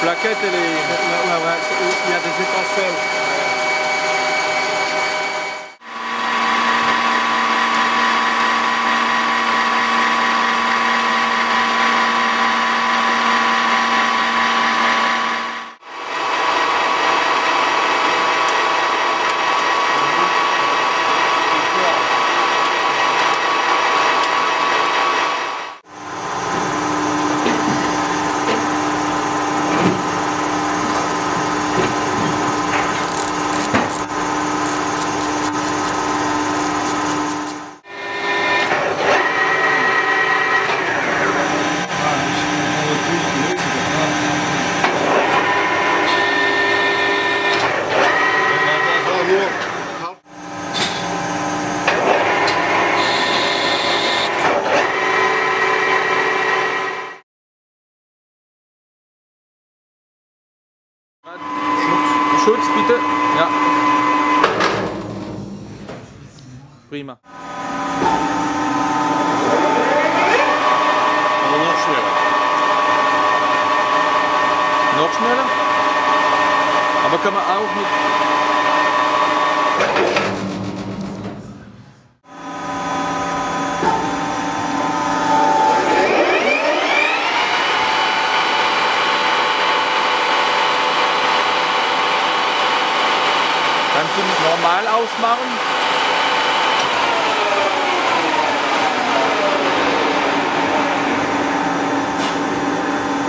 plaquette, elle est... Il y a des étincelles. Schutz bitte. Ja. Prima. Aber noch schneller. Noch schneller. Aber kann man auch mit. Normal ausmachen?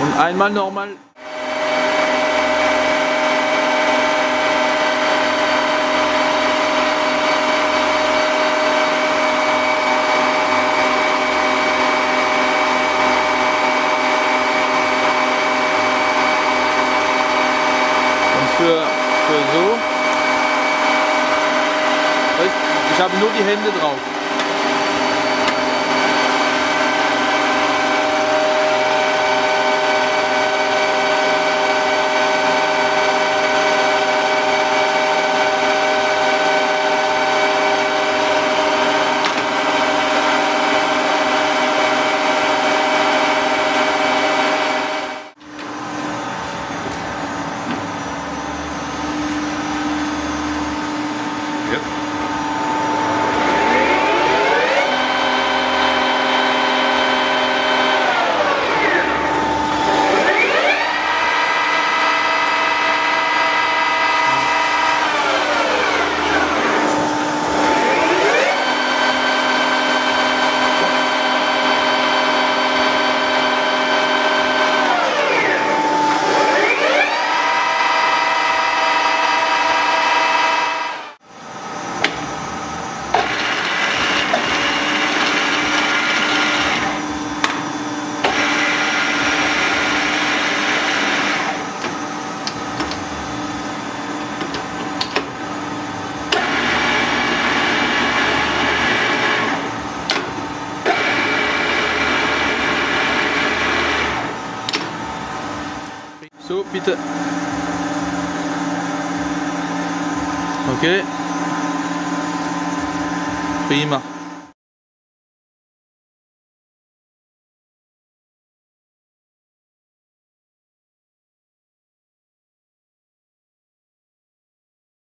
Und einmal. Und für, für so. Habe nur die Hände drauf. Jetzt? So, bitte. Okay. Prima.